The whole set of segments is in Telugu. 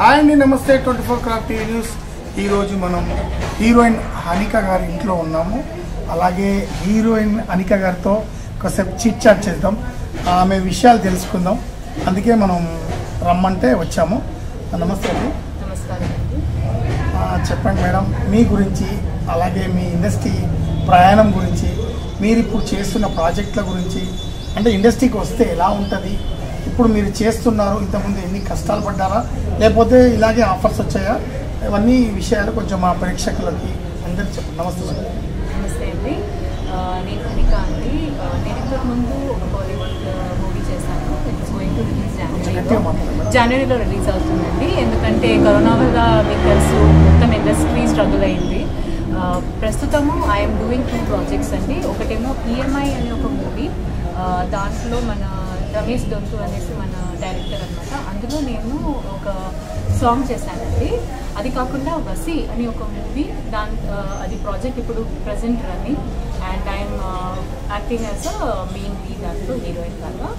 హాయ్ అండి నమస్తే twenty four craft TV news. ఈరోజు మనం హీరోయిన్ అనిక గారి ఇంట్లో ఉన్నాము. అలాగే హీరోయిన్ అనిక గారితో కాసేపు చిట్ చాట్ చేద్దాం. ఆమె విషయాలు తెలుసుకుందాం. అందుకే మనం రమ్మంటే వచ్చాము. నమస్తే అండి. చెప్పండి మేడం మీ గురించి అలాగే మీ ఇండస్ట్రీ ప్రయాణం గురించి మీరు ఇప్పుడు చేస్తున్న ప్రాజెక్టుల గురించి అంటే ఇండస్ట్రీకి వస్తే ఎలా ఉంటుంది? ఇప్పుడు మీరు చేస్తున్నారు ఇంతకుముందు ఎన్ని కష్టాలు పడ్డారా? లేకపోతే ఇలాగే ఆఫర్స్ వచ్చాయా? ఇవన్నీ విషయాలు కొంచెం మా ప్రేక్షకులకి అందరికి చెప్పండి నమస్తే. నమస్తే అండి. నేను అనిక అండి. నేను ఒక బాలీవుడ్ మూవీ చేశాను. ఇట్స్ గోయింగ్ టు రిలీజ్ గట్టిగా మాట్లాడండి. జనవరిలో జనవరిలో రిలీజ్ అవుతుందండి. ఎందుకంటే కరోనా వల్ల మీకు తెలుసు మొత్తం ఇండస్ట్రీ స్ట్రగుల్ అయింది. ప్రస్తుతము ఐఎమ్ డూయింగ్ టూ ప్రాజెక్ట్స్ అండి. ఒకటేమో ఈఎంఐ అనే ఒక మూవీ దాంట్లో మన రమేష్ దొంతు అనేసి మన డైరెక్టర్ అనమాట అందులో నేను ఒక సాంగ్ చేశానండి. అది కాకుండా వసి అని ఒక మూవీ దాని అది ప్రాజెక్ట్ ఇప్పుడు present running. And I'm acting as a main lead దాంట్లో హీరోయిన్ లాగా.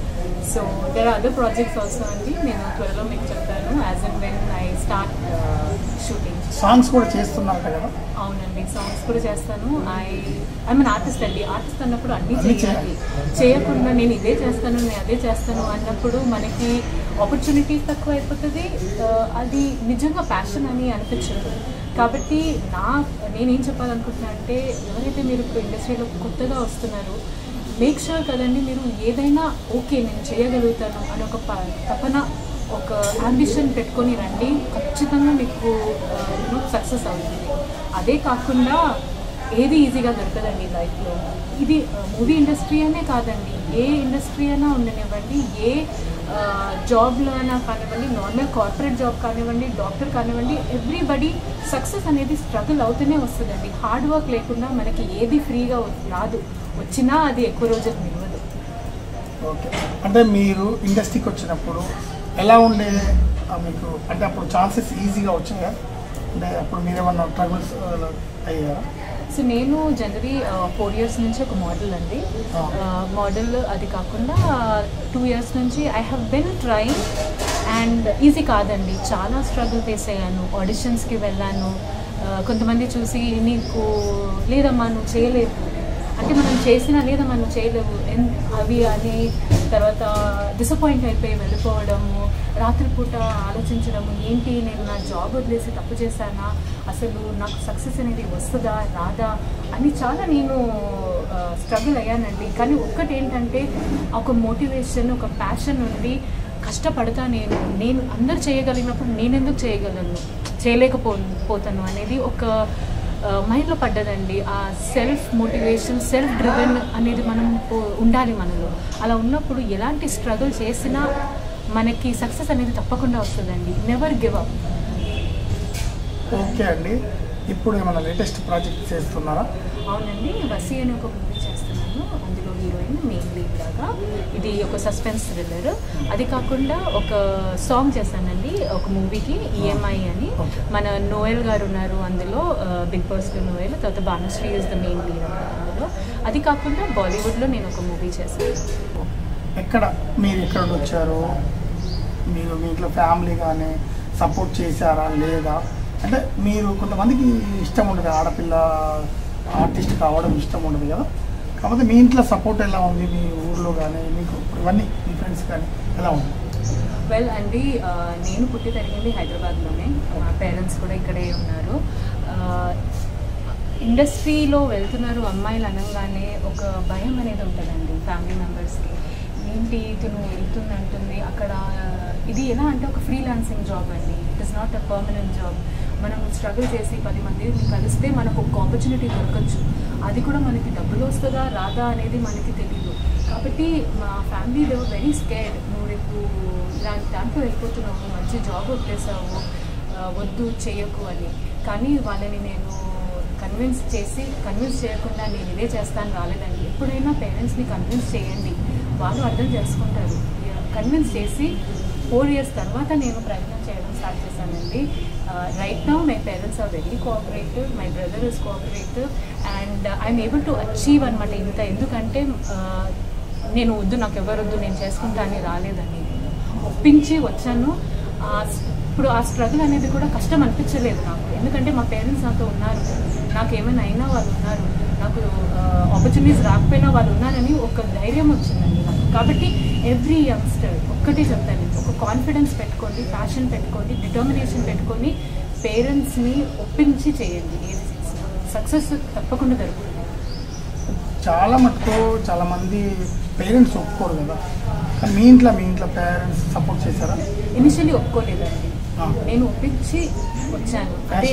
So there other projects also అండి. నేను త్వరలో మీకు చెప్తాను. As and when I start shooting songs కూడా చేస్తున్నారట కదా? అవునండి. సాంగ్స్ కూడా చేస్తాను. ఐ ఐ మీన్ ఆర్టిస్ట్ అండి. ఆర్టిస్ట్ అన్నప్పుడు అన్నీ అన్నీ చేయాలి. చేయకుండా నేను ఇదే చేస్తాను నేను అదే చేస్తాను అన్నప్పుడు మనకి ఆపర్చునిటీస్ తక్కువ అయిపోతుంది అది నిజంగా ప్యాషన్ అని అనిపించదు. కాబట్టి నా నేనేం చెప్పాలనుకుంటున్నా అంటే ఎవరైతే మీరు ఇప్పుడు ఇండస్ట్రీలో కొత్తగా వస్తున్నారు మేక్ షూర్ కదండి మీరు ఏదైనా ఓకే నేను చేయగలుగుతాను అని ఒక ప- తపన ఒక అంబిషన్ పెట్టుకొని రండి. ఖచ్చితంగా మీకు సక్సెస్ అవుతుంది. అదే కాకుండా ఏది ఈజీగా దొరకదండి లైఫ్లో ఇది మూవీ ఇండస్ట్రీ అనే కాదండి. ఏ ఇండస్ట్రీ అయినా ఉండనివ్వండి. ఏ జాబ్లో అయినా కానివ్వండి నార్మల్ కార్పొరేట్ జాబ్ కానివ్వండి డాక్టర్ కానివ్వండి ఎవ్రీబడి సక్సెస్ అనేది స్ట్రగుల్ అవుతూనే వస్తుందండి. హార్డ్ వర్క్ లేకుండా మనకి ఏది ఫ్రీగా రాదు. వచ్చినా అది ఎక్కువ రోజులు నిలవదు. ఓకే. అంటే మీరు ఇండస్ట్రీకి వచ్చినప్పుడు ఎలా ఉండే మీకు అంటే అప్పుడు ఛాన్సెస్ ఈజీగా వచ్చాయా? అంటే అప్పుడు మీరేమన్నా ట్రబుల్స్ అయ్యారా? సో నేను జనరలీ ఫోర్ ఇయర్స్ నుంచి ఒక మోడల్ అండి. మోడల్ అది కాకుండా టూ ఇయర్స్ నుంచి I have been trying and easy కాదండి. చాలా స్ట్రగుల్ ఫేస్ అయ్యాను ఆడిషన్స్కి వెళ్ళాను. కొంతమంది చూసి నీకు లేదమ్మా నువ్వు చేయలేవు. అంటే మనం చేసినా లేదమ్మా నువ్వు చేయలేవు. ఎన్- అవి అని తర్వాత డిసప్పాయింట్ అయిపోయి వెళ్ళిపోవడము. రాత్రిపూట ఆలోచించడము ఏంటి నేను నా జాబ్ వదిలేసి తప్పు చేశానా? అసలు నాకు సక్సెస్ అనేది వస్తుందా రాదా? అని చాలా నేను స్ట్రగుల్ అయ్యానండి. కానీ ఒక్కటి ఏంటంటే ఒక మోటివేషన్ ఒక ప్యాషన్ ఉండి కష్టపడతా నేను నేను అందరు చేయగలిగినప్పుడు నేను ఎందుకు చేయగలను చేయలేకపో పోతాను అనేది ఒక మైండ్లో పడ్డదండి. ఆ సెల్ఫ్ మోటివేషన్ సెల్ఫ్ డ్రివెన్ అనేది మనం ఉండాలి మనలో. అలా ఉన్నప్పుడు ఎలాంటి స్ట్రగుల్ చేసినా మనకి సక్సెస్ అనేది తప్పకుండా వస్తుందండి. నెవర్ గివ్ అప్ ఓకే అండి. ఇప్పుడు ఏమైనా లేటెస్ట్ ప్రాజెక్ట్ చేస్తున్నారా? అవునండి. వసి అనే ఒక మూవీ చేస్తున్నాను. అందులో హీరోయిన్ మెయిన్ లీడ్ లాగా. ఇది ఒక సస్పెన్స్ థ్రిల్లర్ అది కాకుండా ఒక సాంగ్ చేశానండి. ఒక మూవీకి ఈఎంఐ అని. Okay. మన నోయల్ గారు ఉన్నారు అందులో. బిగ్ బాస్లో నోయల్ తర్వాత Bhanushree is the main lead అందులో. అది కాకుండా బాలీవుడ్లో నేను ఒక మూవీ చేశాను. ఎక్కడ మీరు ఎక్కడ వచ్చారు? మీరు మీ ఇంట్లో ఫ్యామిలీ కానీ సపోర్ట్ చేశారా? లేదా? అంటే మీరు కొంతమందికి ఇష్టం ఉండదు. ఆడపిల్ల ఆర్టిస్ట్ కావడం ఇష్టం ఉండదు కదా. కాకపోతే మీ ఇంట్లో సపోర్ట్ ఎలా ఉంది? మీ ఊర్లో కానీ మీకు ఇవన్నీ మీ ఫ్రెండ్స్ కానీ ఎలా ఉంది? వెల్ అండి నేను పుట్టి పెరిగింది హైదరాబాద్లోనే. మా పేరెంట్స్ కూడా ఇక్కడే ఉన్నారు. ఇండస్ట్రీలో వెళ్తున్నారు అమ్మాయిలు అనగానే ఒక భయం అనేది ఉంటుందండి ఫ్యామిలీ మెంబర్స్కి ఏంటి ఇతను వెళ్తుంది అంటుంది అక్కడ ఇది ఎలా అంటే ఒక ఫ్రీలాన్సింగ్ జాబ్ అండి. It is not a permanent job మనం స్ట్రగుల్ చేసి పది మందిని కలిస్తే మనకు ఒక ఆపర్చునిటీ దొరకచ్చు. అది కూడా మనకి డబ్బులు వస్తుందా రాదా అనేది మనకి తెలియదు కాబట్టి మా ఫ్యామిలీ దేవ్ వెరీ స్కేర్డ్ నువ్వు రేపు ఇలాంటి దాంట్లో వెళ్ళిపోతున్నావు మంచి జాబ్ వదిలేసావు వద్దు చేయకు అని. కానీ వాళ్ళని నేను కన్విన్స్ చేసి కన్విన్స్ చేయకుండా నేను ఇదే చేస్తాను రాలేదండి. ఎప్పుడైనా పేరెంట్స్ని కన్విన్స్ చేయండి. వాళ్ళు అర్థం చేసుకుంటారు. కన్విన్స్ చేసి ఫోర్ ఇయర్స్ తర్వాత నేను ప్రయత్నం చేయడం స్టార్ట్ చేశానండి. Right now my parents are very cooperative my brother is cooperative and I'm able to achieve అనమాట ఇంత. ఎందుకంటే uh, నేను వద్దు నాకు ఎవరు వద్దు నేను చేసుకుంటా అని రాలేదండి. ఒప్పించి వచ్చాను. ఇప్పుడు ఆ స్ట్రగుల్ అనేది కూడా కష్టం అనిపించలేదు నాకు. ఎందుకంటే మా పేరెంట్స్ నాతో ఉన్నారు. నాకు ఏమైనా అయినా వాళ్ళు ఉన్నారు. నాకు uh, ఆపర్చునిటీస్ రాకపోయినా వాళ్ళు ఉన్నారని ఒక ధైర్యం వచ్చిందండి. కాబట్టి ఎవ్రీ యంగ్స్టర్ ఒక్కటే చెప్తాను ఒక కాన్ఫిడెన్స్ పెట్టుకోండి ప్యాషన్ పెట్టుకోండి డిటర్మినేషన్ పెట్టుకొని పేరెంట్స్ని ఒప్పించి చేయండి. సక్సెస్ తప్పకుండా దొరుకుతుంది చాలా మటుకు చాలా మంది పేరెంట్స్ ఒప్పుకోరు కదా. మీ ఇంట్లో మీ ఇంట్లో పేరెంట్స్ సపోర్ట్ చేశారా? ఇనిషియలీ ఒప్పుకోలేదండి. నేను ఒప్పించి వచ్చాను. అదే.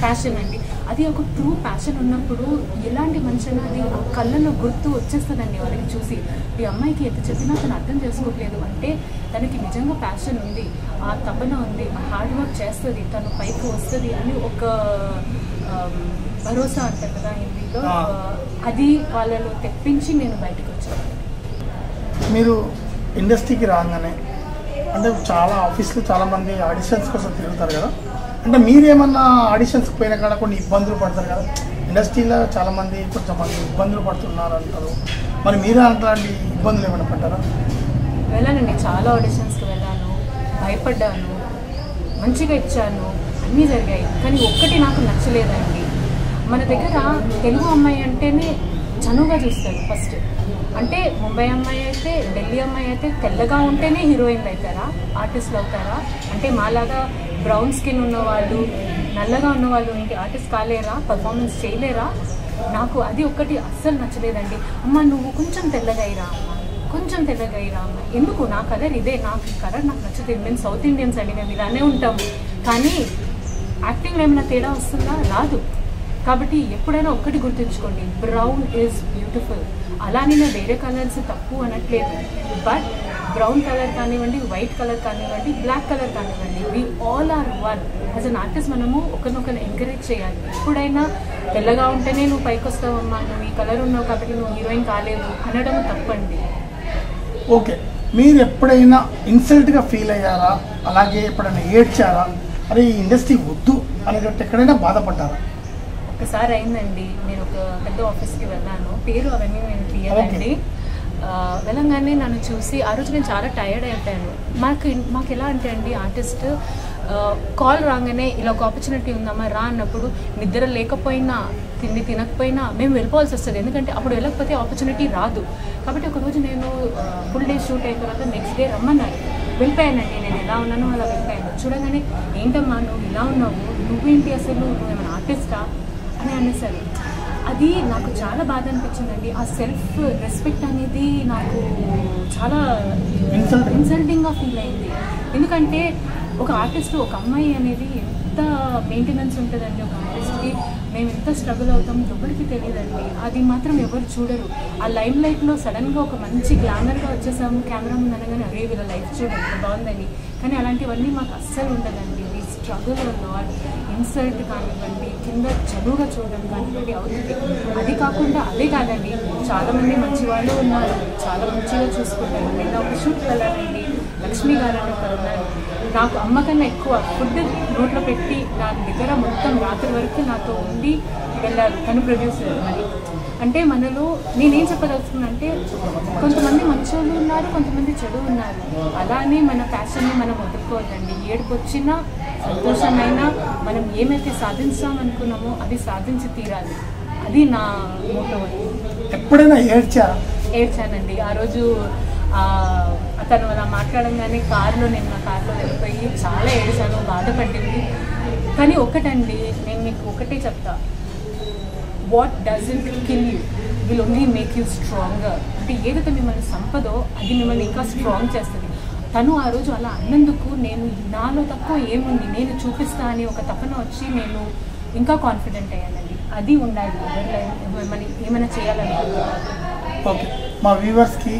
ప్యాషన్ అండి. అది ఒక ట్రూ ప్యాషన్ ఉన్నప్పుడు ఎలాంటి మనిషినా అది ఆ కళ్ళలో గుర్తు వచ్చేస్తుందండి వాళ్ళకి చూసి. ఈ అమ్మాయికి ఎంత చెప్పినా తను అర్థం చేసుకోవట్లేదు. అంటే తనకి నిజంగా ప్యాషన్ ఉంది. ఆ తపన ఉంది. ఆ హార్డ్ వర్క్ చేస్తుంది. తను పైకి వస్తుంది అని ఒక భరోసా అంటారు కదా హిందీలో. అది వాళ్ళలో తెప్పించి నేను బయటకు వచ్చాను. మీరు ఇండస్ట్రీకి రాగానే అంటే చాలా ఆఫీస్లో చాలా మంది ఆడిషన్స్ కోసం తిరుగుతారు కదా. అంటే మీరేమన్నా ఆడిషన్స్కి పోయిన కాడ కొన్ని ఇబ్బందులు పడతారు కదా? ఇండస్ట్రీలో చాలామంది కొంతమంది కొంచెం మంది ఇబ్బందులు పడుతున్నారు అంటారు. మరి మీరు అట్లాంటి ఇబ్బందులు ఏమైనా పడ్డారా? వెళ్ళానండి చాలా ఆడిషన్స్కి వెళ్ళాను భయపడ్డాను మంచిగా ఇచ్చాను అన్నీ జరిగాయి. కానీ ఒక్కటి నాకు నచ్చలేదండి. మన దగ్గర తెలుగు అమ్మాయి అంటేనే చనువుగా చూస్తారు ఫస్ట్. అంటే ముంబై అమ్మాయి అయితే ఢిల్లీ అమ్మాయి అయితే తెల్లగా ఉంటేనే హీరోయిన్లు అవుతారా ఆర్టిస్టులు అవుతారా? అంటే మాలాగా బ్రౌన్ స్కిన్ ఉన్నవాళ్ళు నల్లగా ఉన్నవాళ్ళు ఏంటి? ఆర్టిస్ట్ కాలేరా? పర్ఫార్మెన్స్ చేయలేరా? నాకు అది ఒక్కటి అస్సలు నచ్చలేదండి. అమ్మ నువ్వు కొంచెం తెల్లగా కొంచెం తెల్లగా అమ్మ. ఎందుకు? నా కలర్ ఇదే. నాకు కలర్ నాకు నచ్చుతుంది మేము సౌత్ ఇండియన్స్ అండి. మేము ఇలానే ఉంటాము. కానీ యాక్టింగ్లో ఏమైనా తేడా వస్తుందా? రాదు. కాబట్టి ఎప్పుడైనా ఒక్కటి గుర్తుంచుకోండి. బ్రౌన్ ఈజ్ బ్యూటిఫుల్ అలానే నేను వేరే కలర్స్ తప్పు అనట్లేదు. బట్ బ్రౌన్ కలర్ కానివ్వండి వైట్ కలర్ కానివ్వండి బ్లాక్ కలర్ కానివ్వండి we all are one as an artist మనము ఒకరినొకరు ఎంకరేజ్ చేయాలి. ఎప్పుడైనా తెల్లగా ఉంటేనే నువ్వు పైకి వస్తావమ్మా నువ్వు ఈ కలర్ ఉన్నావు కాబట్టి నువ్వు హీరోయిన్ కాలేదు అనడం తప్పండి. ఓకే. మీరు ఎప్పుడైనా ఇన్సల్ట్గా ఫీల్ అయ్యారా? అలాగే ఎప్పుడైనా ఏడ్చారా? అరే ఈ ఇండస్ట్రీ వద్దు అనేటట్టు ఎక్కడైనా బాధపడ్డారా? ఒకసారి అయిందండి. నేను ఒక పెద్ద ఆఫీస్కి వెళ్ళాను. పేరు అవన్నీ నేను తీయదండి ఆ, వెళ్ళంగానే నన్ను చూసి ఆ రోజు నేను చాలా టైర్డ్ అయిపోయాను. మాకు మాకు ఎలా అంటే అండి ఆర్టిస్ట్ కాల్ రాగానే ఇలా ఒక ఆపర్చునిటీ ఉందమ్మా రా అన్నప్పుడు నిద్ర లేకపోయినా తిండి తినకపోయినా మేము వెళ్ళిపోవాల్సి వస్తుంది. ఎందుకంటే అప్పుడు వెళ్ళకపోతే ఆపర్చునిటీ రాదు. కాబట్టి ఒకరోజు నేను ఫుల్ డే షూట్ అయిన తర్వాత నెక్స్ట్ డే రమ్మన్నారు. వెళ్ళిపోయానండి. నేను ఎలా ఉన్నానో అలా వెళ్ళిపోయాను. చూడగానే ఏంటమ్మా నువ్వు ఇలా ఉన్నావు? నువ్వేంటి అసలు? నువ్వు ఏమైనా ఆర్టిస్టా అని అనేసారు. అది నాకు చాలా బాధ అనిపించిందండి. ఆ సెల్ఫ్ రెస్పెక్ట్ అనేది నాకు చాలా. ఇన్సల్టింగ్గా ఫీల్ అయింది. ఎందుకంటే ఒక ఆర్టిస్ట్ ఒక అమ్మాయి అనేది ఎంత మెయింటెనెన్స్ ఉంటుందండి ఒక ఆర్టిస్ట్కి మేము ఎంత స్ట్రగుల్ అవుతాం ఎవరికి తెలియదండి. అది మాత్రం ఎవరు చూడరు. ఆ లైమ్ లైట్లో సడన్గా ఒక మంచి గ్లామర్గా వచ్చేసాము. కెమెరా ముందు అనగానే అరే వీళ్ళ లైఫ్ చూడండి బాగుందని. కానీ అలాంటివన్నీ మాకు అస్సలు ఉండదండి. స్ట్రగుల్ లాట్ ఇన్సల్ట్ కానివ్వండి కింద చదువుగా చూడడం కానివ్వండి అవుతుంది అది కాకుండా అదే కాదండి చాలామంది మంచి వాళ్ళు ఉన్నారు. చాలా మంచిగా చూసుకుంటారు. నేను ఒక షూట్ వెళ్ళానండి లక్ష్మి గారు అని ఒకరు ఉన్నారు నాకు అమ్మ కన్నా ఎక్కువ ఫుడ్ నోట్లో పెట్టి నా దగ్గర మొత్తం రాత్రి వరకు నాతో ఉండి వెళ్ళారు. తను ప్రొడ్యూసర్ మరి. అంటే మనలో నేనేం చెప్పదలుచుకున్నా అంటే కొంతమంది మంచోళ్ళు ఉన్నారు కొంతమంది చెడు ఉన్నారు. అలానే మన ప్యాషన్ని మనం వదులుకోవద్దండి. ఏడుపు వచ్చినా సంతోషమైనా మనం ఏమైతే సాధించాం అనుకున్నామో అది సాధించి తీరాలి. అది నా మోటో ఎప్పుడైనా ఏడ్చారా ఏడ్చానండి. ఆ రోజు అతను అలా మాట్లాడంగానే కారులో నేను నా కారులో వెళ్ళిపోయి చాలా ఏడ్చాను బాధపడింది. కానీ ఒకటండి నేను మీకు ఒకటే చెప్తా. What doesn't kill you will only make you stronger అంటే ఏదైతే మిమ్మల్ని సంపదో అది మిమ్మల్ని ఇంకా స్ట్రాంగ్ చేస్తుంది. తను ఆ రోజు అలా అన్నందుకు నేను నాలో తక్కువ ఏముంది? నేను చూపిస్తా అని ఒక తపన వచ్చి నేను ఇంకా కాన్ఫిడెంట్ అయ్యానండి. అది ఉండాలి. ఎవరిలో ఏమైనా చేయాలనుకుంటున్నాను ఓకే. మా వ్యూవర్స్కి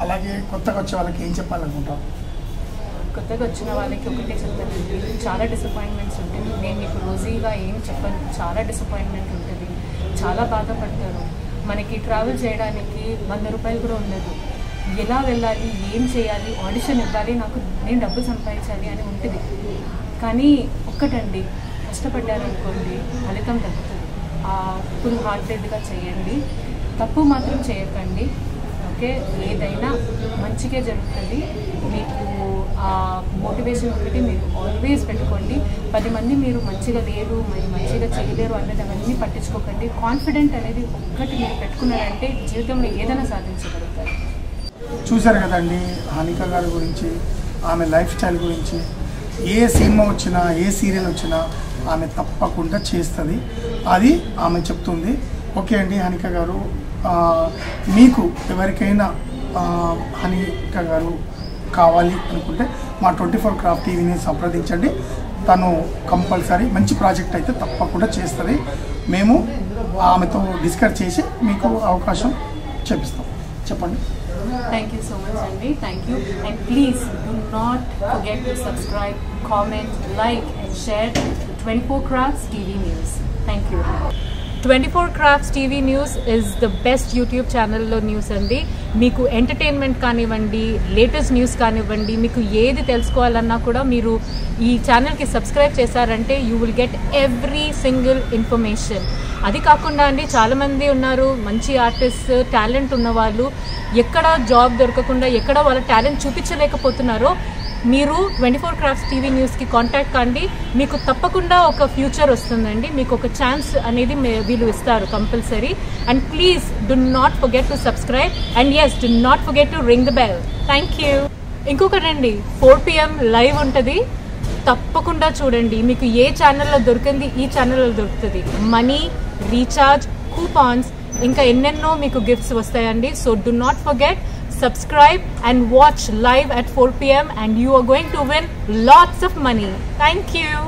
అలాగే కొత్తగా వచ్చే వాళ్ళకి ఏం చెప్పాలనుకుంటాం కొత్తగా వచ్చిన వాళ్ళకి ఒకటే చెప్తాను. చాలా డిసప్పాయింట్మెంట్స్ ఉంటుంది నేను మీకు రోజీగా ఏం చెప్పను. చాలా డిసప్పాయింట్మెంట్ ఉంటుంది. చాలా బాధపడతారు. మనకి ట్రావెల్ చేయడానికి వంద రూపాయలు కూడా ఉండదు. ఎలా వెళ్ళాలి? ఏం చేయాలి? ఆడిషన్ ఇవ్వాలి? నాకు నేను డబ్బు సంపాదించాలి అని ఉంటుంది. కానీ ఒక్కటండి. కష్టపడ్డారనుకోండి ఫలితం తగ్గుతుంది ఆ ఫుల్ హార్టెడ్గా చేయండి. తప్పు మాత్రం చేయకండి. ఓకే? ఏదైనా మంచిగా జరుగుతుంది. మీకు మోటివేషన్ ఒకటి మీరు ఆల్వేస్ పెట్టుకోండి. పది మంది మీరు మంచిగా లేరు మీరు మంచిగా చేయలేరు అనేది అవన్నీ పట్టించుకోకండి. కాన్ఫిడెంట్ అనేది ఒక్కటి మీరు పెట్టుకున్నారంటే జీవితంలో ఏదైనా సాధించగలుగుతారు. చూశారు కదండి హానిక గారి గురించి ఆమె లైఫ్ స్టైల్ గురించి. ఏ సినిమా వచ్చినా ఏ సీరియల్ వచ్చినా ఆమె తప్పకుండా చేస్తుంది. అది ఆమె చెప్తుంది. ఓకే అండి హనిక గారు. మీకు ఎవరికైనా హనిక గారు కావాలి అనుకుంటే మా ట్వంటీ ఫోర్ క్రాఫ్ట్ టీవీని సంప్రదించండి. తను కంపల్సరీ మంచి ప్రాజెక్ట్ అయితే తప్పకుండా చేస్తుంది. మేము ఆమెతో డిస్కస్ చేసి మీకు అవకాశం చెప్పిస్తాం చెప్పండి. థ్యాంక్ యూ సో మచ్ అండి thank you and please do not get to subscribe comment like and share twenty four craft TV news thank you twenty 24 crafts TV news is the best YouTube ఛానల్లో న్యూస్ అండి. మీకు ఎంటర్టైన్మెంట్ కానివ్వండి లేటెస్ట్ న్యూస్ కానివ్వండి మీకు ఏది తెలుసుకోవాలన్నా కూడా మీరు ఈ ఛానల్కి సబ్స్క్రైబ్ చేశారంటే you will get every single information అది కాకుండా అండి చాలామంది ఉన్నారు మంచి ఆర్టిస్ట్ టాలెంట్ ఉన్నవాళ్ళు ఎక్కడ జాబ్ దొరకకుండా ఎక్కడ వాళ్ళ టాలెంట్ చూపించలేకపోతున్నారో మీరు ట్వంటీ ఫోర్ క్రాఫ్ట్స్ టీవీ న్యూస్కి కాంటాక్ట్ కండి. మీకు తప్పకుండా ఒక ఫ్యూచర్ వస్తుందండి. మీకు ఒక ఛాన్స్ అనేది మే- వీళ్ళు ఇస్తారు compulsory. And please do not forget to subscribe. And yes do not forget to ring the bell. Thank you. ఇంకొకటండి ఫోర్ పిఎం లైవ్ ఉంటుంది. తప్పకుండా చూడండి. మీకు ఏ ఛానల్లో దొరికింది ఈ ఛానల్లో దొరుకుతుంది. మనీ రీఛార్జ్ కూపాన్స్ ఇంకా ఎన్నెన్నో మీకు గిఫ్ట్స్ వస్తాయండి. So do not forget subscribe and watch live at 4 p.m. and you are going to win lots of money. Thank you.